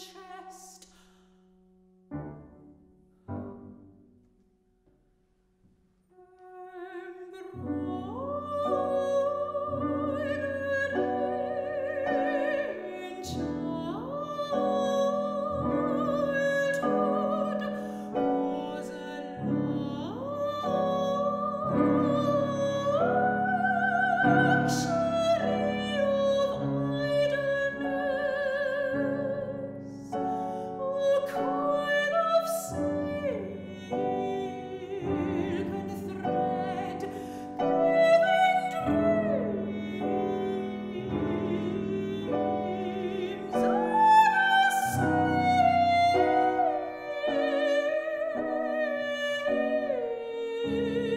chest. you.